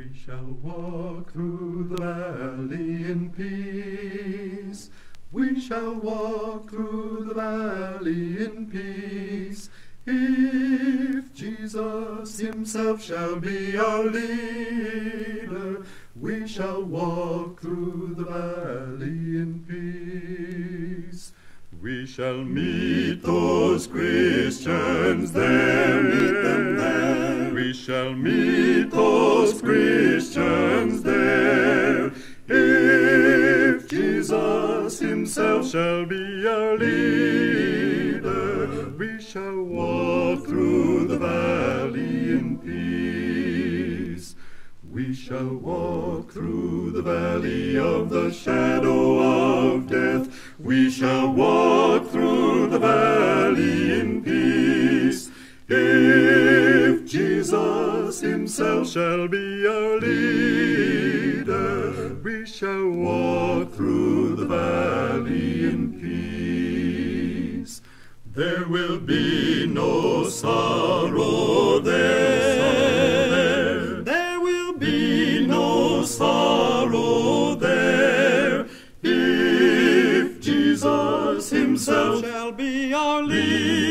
We shall walk through the valley in peace. We shall walk through the valley in peace. If Jesus himself shall be our leader, we shall walk through the valley in peace. We shall meet those Christians there, Jesus himself shall be our leader, we shall walk through the valley in peace. We shall walk through the valley of the shadow of death. We shall walk through the valley in peace. If Jesus himself shall be our leader, shall walk through the valley in peace. There will be no sorrow there. There will be no sorrow there. If Jesus himself shall be our leader,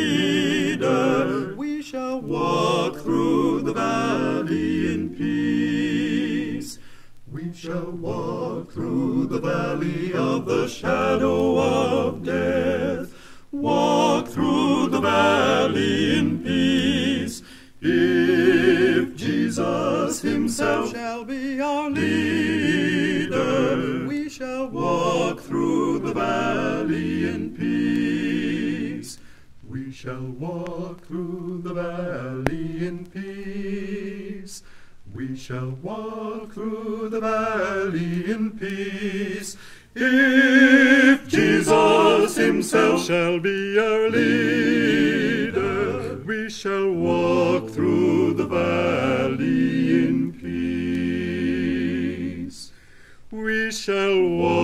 shall walk through the valley of the shadow of death. Walk through the valley in peace. If Jesus himself shall be our leader, we shall walk through the valley in peace. We shall walk through the valley in peace shall walk through the valley in peace. If Jesus himself shall be our leader, we shall walk through the valley in peace. We shall walk.